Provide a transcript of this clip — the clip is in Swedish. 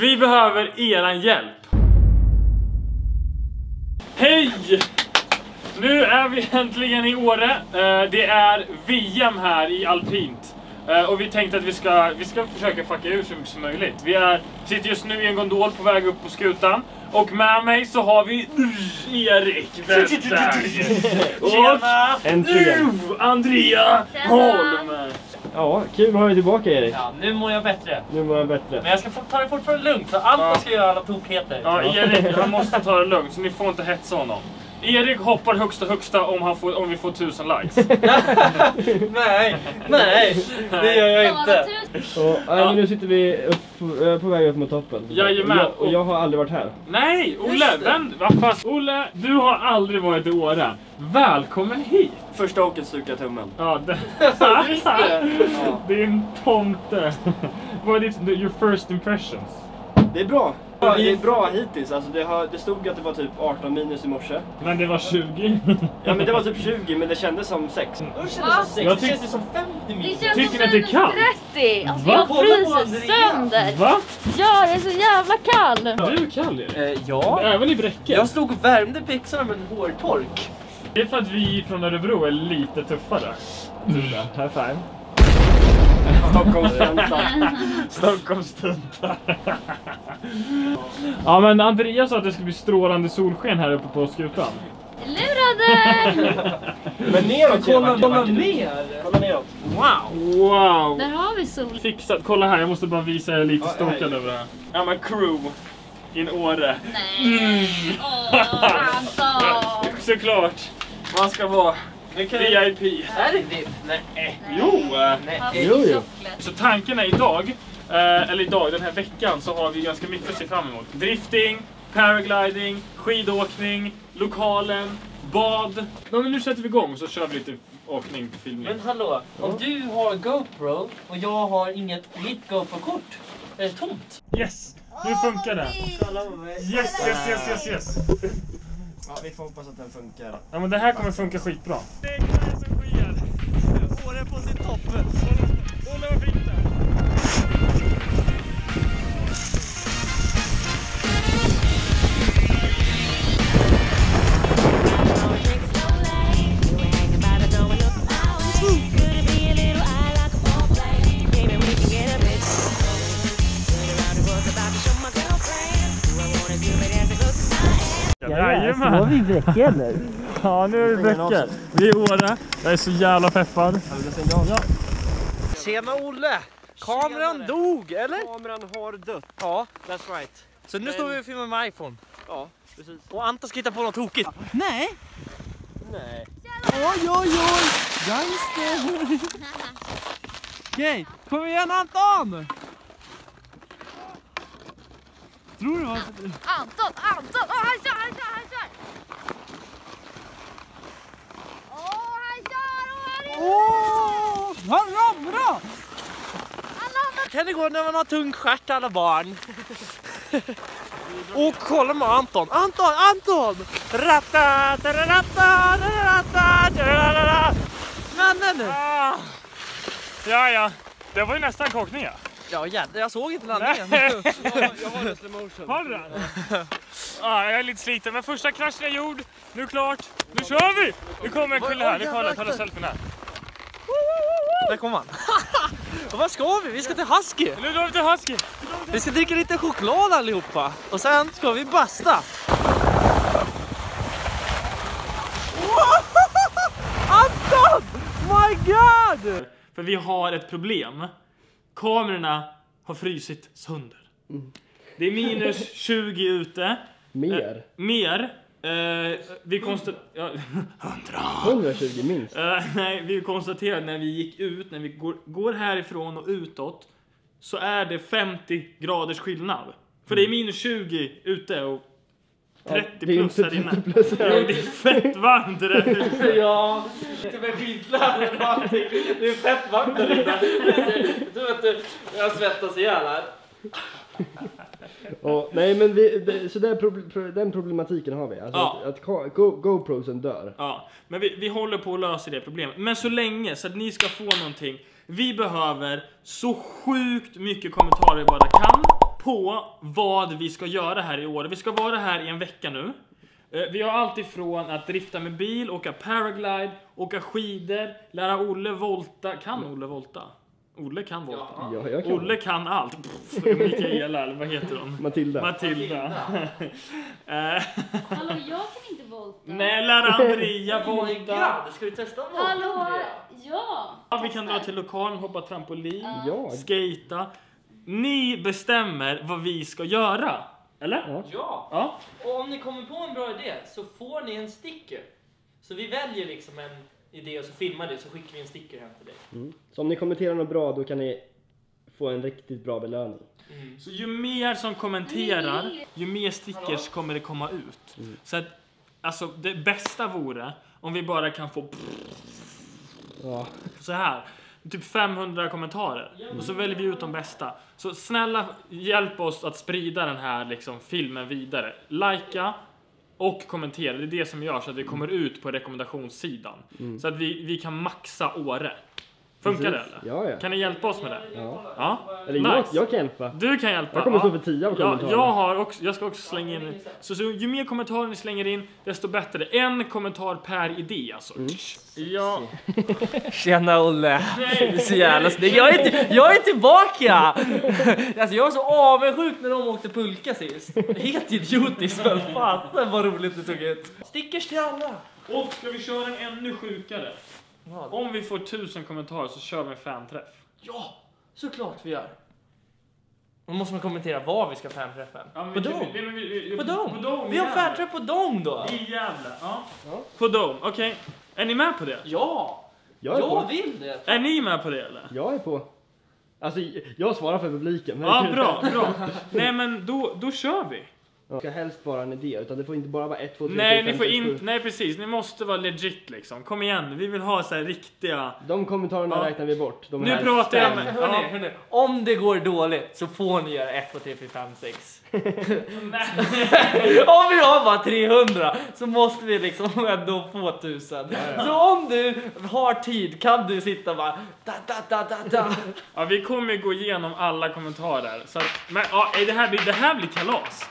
Vi behöver eran hjälp. Hej! Nu är vi äntligen i Åre. Eh, Det är VM här i alpint. Eh, Och vi tänkte att vi ska, vi ska försöka fucka ur så mycket som möjligt. Vi är, sitter just nu i en gondol på väg upp på skutan. Och med mig så har vi Erik Westberg. Tjena! Äntligen! Och Andrea Holm. Ja, kul att ha dig tillbaka Erik. Ja, nu mår jag bättre. Nu mår jag bättre. Men jag ska ta det fortfarande lugnt, för Anton Ja. ska göra alla tokheter. Ja, Erik, han måste ta det lugnt så ni får inte hetsa honom. Erik hoppar högsta högsta om, han får, om vi får tusen likes. nej, nej, det gör jag inte. Och, ja. nu sitter vi upp, på, eh, på väg upp mot toppen. Jajamän. Och jag, och jag har aldrig varit här. Nej, Olle, vänd, vad fast Olle, du har aldrig varit i Åre. Välkommen hit! Första åket stukar tummen. Ja, det... Just det. Ja. Din tomte. Vad är ditt, your first impressions? Det är bra. Det är bra hittills. Alltså det, har, det stod att det var typ 18 minus i morse. Men det var 20 Ja men det var typ 20 men det kändes som 6. Usch, det Va? är så sex. Jag Det tyck- känns ju som 50 Det minus. känns Tycker som ni att det är kallt? 30! Alltså Va? jag fryser sönder! Va? Ja, jag är så jävla kall! Du är kall Erik? Eh, ja, Även i Bräcke? jag stod och värmde byxorna med en hårtork. Det är för att vi från Örebro är lite tuffare. High five. Stockholmsränta. Stockholmstuntar. ja men Andreas sa att det skulle bli strålande solsken här uppe på skutan. Lurade! Men neråt vackert ut. ner! Kolla neråt. Wow! Wow! Där har vi sol. Fixat. Kolla här, jag måste bara visa er lite Ja, stokad över det här. I'm a crew. In Åre. Nej! Åh, Anton! Såklart. Man ska vara VIP. Är det ditt? Nej. Jo! eh, Har vi Jo, jo. Så tanken är idag, eh, eller idag, den här veckan, så har vi ganska mycket att se fram emot. Drifting, paragliding, skidåkning, lokalen, bad. Men nu sätter vi igång så kör vi lite åkning på filmning. Men hallå, om du har GoPro och jag har inget, mitt GoPro-kort är tomt. Yes! Nu funkar det! Yes, yes, yes, yes, yes! Ja, vi får hoppas att den funkar. Ja men det här kommer funka skitbra. Jajamän! vi i Bräcke eller? Ja nu är vi i Bräcke. Vi är i Åre. Jag är så jävla peppad. Ja. Tjena Olle! Kameran dog, eller? Kameran har dött. Ja. That's right. Så nu står vi och filmar med iPhone. Ja, precis. Och Anton ska hitta på något tokigt. Nej! Nej. Oj, oj, oj! Gangster! Okej, kom igen Anton! Tror du att... Anton, Anton! Åh, han kör, han kör, han kör! Åh, han kör! Åh, han är... Åh! Han ramlar! Han landar! Kan det gå när man har tung stjärt alla barn? Och kolla med Anton. Anton, Anton! Ratta, ratta, ratta, ratta, Mannen! Ah. Ja, ja. Det var ju nästan kockning ja. Ja jävlar, jag såg inte landningen. Jag har en slow motion. Har du den? Ah, jag är lite sliten, men första kraschen är gjord. Nu klart. Nu kör vi! Nu kommer en kille här. Nu kollar, ta en selfie här. Där kom han. Och Vad ska vi? Vi ska till Husky. Nu drar vi till Husky. Vi ska dricka lite choklad allihopa. Och sen ska vi basta. Anton! My God! För vi har ett problem. Kamerorna har frysit sönder. Det är minus 20 ute. Mer? Mer. Eh, vi konstaterar... Ja, 120 minst. Eh, nej, vi konstaterade när vi gick ut, när vi går, går härifrån och utåt, så är det 50 graders skillnad. För det är minus 20 ute och 30 det är plus här inne. 30 plus Jo, det är fett varmt där ute. Ja, lite med skidkläder och allting. Det är fett varmt där inne. Du vet, du, jag svettas ihjäl här. Och, nej men vi, så där den problematiken har vi. Alltså Ja. att, att Go, GoProsen dör. Ja, men vi, vi håller på att lösa det problemet. Men så länge, så att ni ska få någonting Vi behöver så sjukt mycket kommentarer vi bara kan på vad vi ska göra här i år. Vi ska vara här i en vecka nu. Eh, Vi har allt ifrån att drifta med bil, åka paraglide, åka skidor, lära Olle volta. Kan Olle volta? Olle kan volta. Ja, jag kan. Olle kan allt. Pff, Mikaela, eller vad heter hon? Matilda. Matilda. Eh, Hallå, jag kan inte volta. Nej, lära Andrea volta. ska vi testa en Hallå, ja. Ja, vi kan dra till lokalen, hoppa trampolin, Ja. skata. Ni bestämmer vad vi ska göra. Eller? Ja. Ja, Ja. och om ni kommer på en bra idé så får ni en sticker. Så vi väljer liksom en idé och så filmar det så skickar vi en sticker hem till dig. Mm. Så om ni kommenterar något bra då kan ni få en riktigt bra belöning. Så ju mer som kommenterar, ju mer stickers kommer det komma ut. Så att, alltså det bästa vore om vi bara kan få Ja. så här. Typ 500 kommentarer. Och så väljer vi ut de bästa. Så snälla hjälp oss att sprida den här liksom, filmen vidare. Lajka och kommentera. Det är det som gör så att det kommer ut på rekommendationssidan. Så att vi, vi kan maxa Åre. Funkar det Precis. eller? Ja, ja. Kan ni hjälpa oss med det? ja. Ja? Eller jag, Nice. jag kan hjälpa. Du kan hjälpa. Jag kommer ja. stå för 10 av Ja, kommentarerna. jag, har också, jag ska också slänga in... Så, så ju mer kommentarer ni slänger in, desto bättre. En kommentar per idé alltså. Mm. Ja. Tjena Olle! Nej, Så jävla snygg. Jag är, till, jag är tillbaka! Alltså jag var så avundsjuk när de åkte pulka sist. Helt idiotiskt men fasen vad roligt det såg ut. Stickers till alla! Och ska vi köra en ännu sjukare? Vad? Om vi får tusen kommentarer så kör vi en fanträff. Ja, såklart vi gör. Då måste man kommentera var vi ska fanträffa. Ja, på vi- dem? vi- vi- vi- vi- På dem? På dem, Vi har fanträff på dem då! I Gävle, ja. Ja. På dem, okej. Är ni med på det? Ja! Jag är Jag på. vill det! Är ni med på det eller? Jag är på. Alltså, jag svarar för publiken. Ja, bra, bra. Nej men då, då kör vi. Ja. Det ska helst vara en idé, utan det får inte bara vara 1, 2, 3, Nej, 4, ni 5, får 6, 7. inte, nej precis, ni måste vara legit liksom. Kom igen, vi vill ha så här riktiga... De kommentarerna Ja. räknar vi bort. De Nu här pratar jag med- Hörni, Ja. hörni, om det går dåligt så får ni göra 1, 2, 3, 4, 5, 6. om vi har bara 300 så måste vi liksom ändå få 1000. Så om du har tid kan du sitta bara da, da, da, da, da. Ja, vi kommer gå igenom alla kommentarer. Så att, men, ja, det, här blir, det här blir kalas.